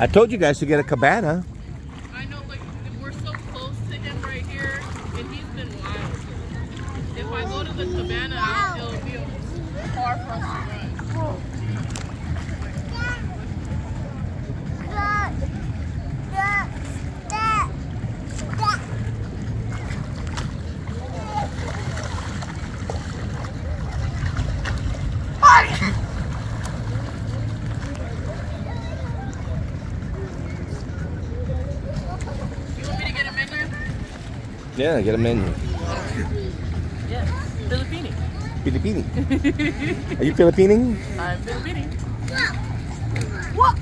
I told you guys to get a cabana. I know, like, we're so close to him right here, and he's been wild. If I go to the cabana, it'll be far for us to run. You want me to get a menu? Yeah, get a menu. Yes. Filipini. Filipini. Are you Filipining? I'm Filipini. What?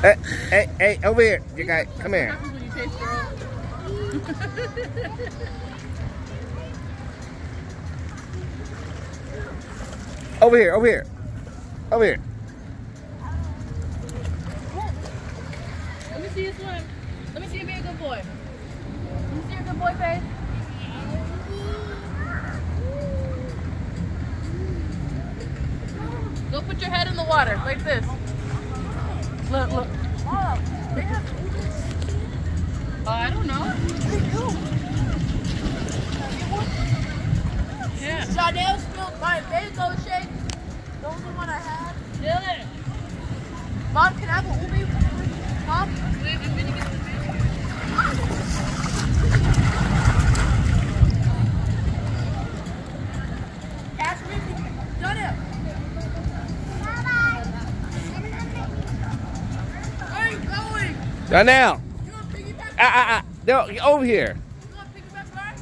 Hey, hey, hey, over here. You guys, come here. Over here, over here. Over here. Let me see you swim. Let me see you be a good boy. Let me see your good boy face. Go put your head in the water like this. Look, look. Oh, uh, I don't know. Yeah. Chanel spilled my mango shake. Those are what I had. Dylan. Mom, can I have a umi? Mom? Wait, I'm gonna get the man. Ask me. Chanel. Where are you going? Right now. You want piggyback? Ah, ah, ah. No, over here. You want piggyback ride?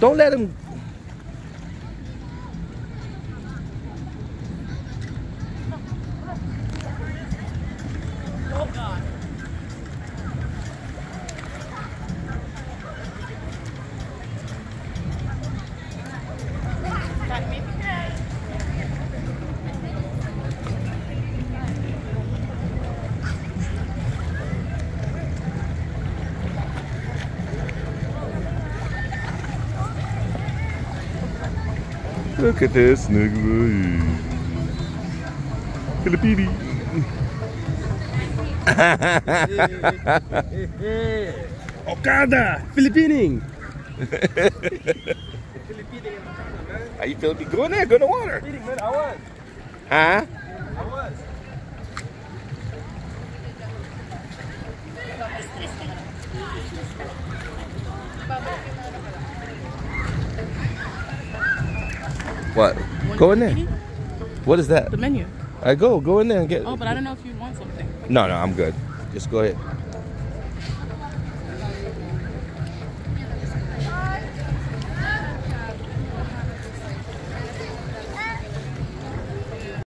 Don't let him. Look at this nigga. Filipini. Okada, Filipining. Are you Filipino? Go in there, go in the water. Huh? I was. What? Go in there. What is that? The menu. I go, go in there and get. Oh, but I don't know if you want something. No, no, I'm good. Just go ahead.